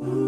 Ooh.